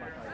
Yeah.